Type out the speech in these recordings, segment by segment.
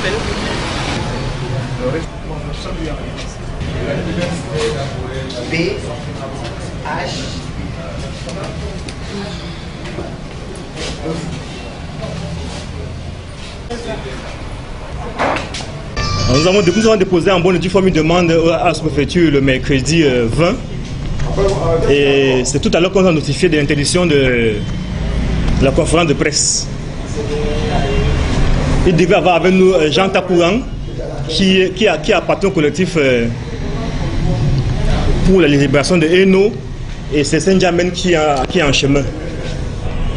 B H Nous avons, nous avons déposé en bonne et due forme une demande à la sous-préfecture le mercredi euh, 20. Et c'est tout à l'heure qu'on a notifié de l'interdiction de la conférence de presse. Il devait avoir avec nous euh, Jean Takouran, qui, qui, a, qui appartient au collectif euh, pour la libération de Eno, et c'est Saint-Germain qui, a- qui est en chemin.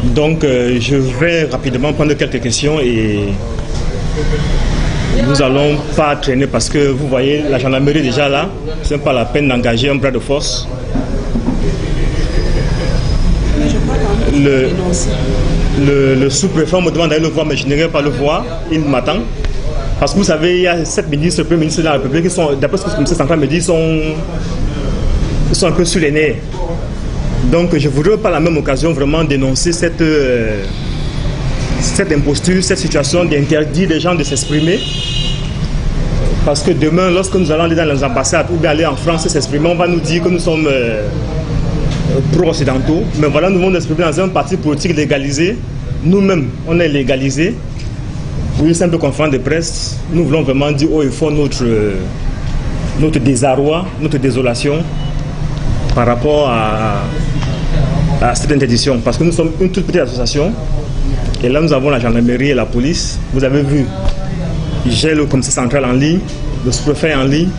Donc euh, je vais rapidement prendre quelques questions et nous allons pas traîner parce que vous voyez la gendarmerie est déjà là. Ce n'est pas la peine d'engager un bras de force. Le, le, le sous-préfet me demande d'aller le voir, mais je n'irai pas le voir. Il m'attend. Parce que vous savez, il y a sept ministres, premiers ministres de la République qui sont, d'après ce que le commissaire central me dit, sont, sont un peu sur les nerfs. Donc je voudrais par la même occasion vraiment dénoncer cette, euh, cette imposture, cette situation d'interdire des gens de s'exprimer. Parce que demain, lorsque nous allons aller dans les ambassades ou bien aller en France et s'exprimer, on va nous dire que nous sommes euh, pro-occidentaux. Mais voilà, nous nous exprimer dans un parti politique légalisé. Nous-mêmes, on est légalisé. Pour une simple conférence de presse, nous voulons vraiment dire haut et fort notre, euh, désarroi, notre désolation par rapport à, cette interdiction. Parce que nous sommes une toute petite association. Et là, nous avons la gendarmerie et la police. Vous avez vu, j'ai le commissaire central en ligne, le sous-préfet en ligne.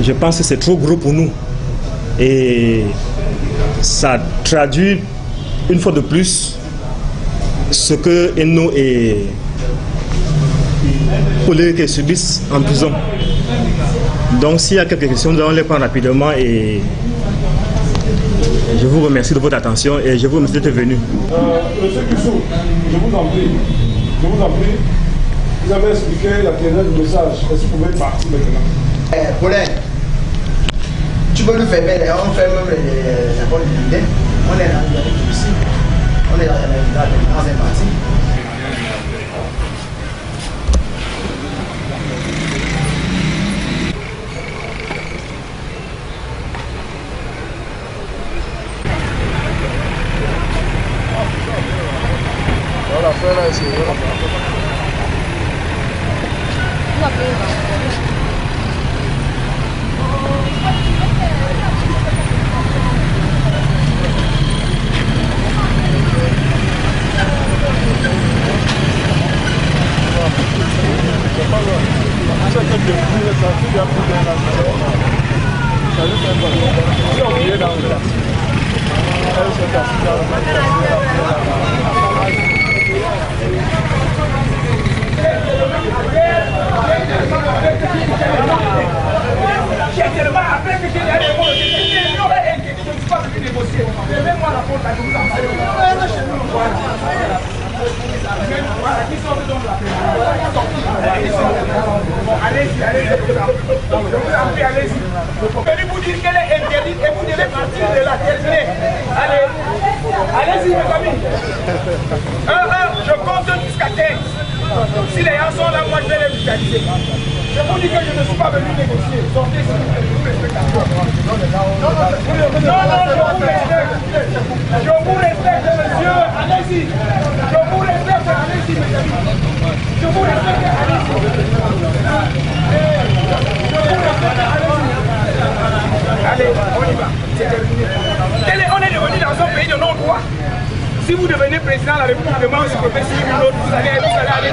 Je pense que c'est trop gros pour nous. Et ça traduit une fois de plus ce que Eno et Paul subissent en prison. Donc s'il y a quelques questions, nous allons les prendre rapidement et je vous remercie de votre attention et je vous remercie d'être venu. Euh, Monsieur Kissou, je vous en prie, je vous en prie, vous avez expliqué la teneur du message. Est-ce que vous pouvez partir maintenant? Eh, tu peux nous fermer, on ferme même les, bonnes idées. On est dans le ici. On est dans, dans, dans un parti. Salut, venu vous dire qu'elle est interdite et vous devez partir de la terminer. Allez, allez-y mes amis. Un, un, je compte jusqu'à 15. Si les gens sont là, moi je vais les brutaliser. Je vous dis que je ne suis pas venu négocier. Sortez s'il vous plaît, je vous respecte encore. Non, non, je vous respecte. Je vous respecte, monsieur. Allez-y. Je vous respecte, allez-y, mes amis. Je vous respecte, allez-y. Je vous respecte, allez-y. Allez, on y va. C'est terminé. Quel est- on est devenu dans un pays de non-droit. Si vous devenez président de la République demain, vous faites suivre une autre, vous allez, vous allez aller.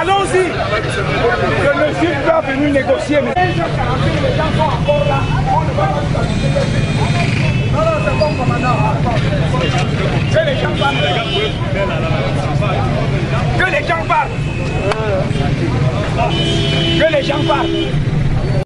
Allons-y. Je ne suis pas venu négocier. Mais... Les gens sont encore là. On ne va pas Non, non, c'est bon, commandant. Que les gens parlent. Que les gens parlent. Que les gens parlent.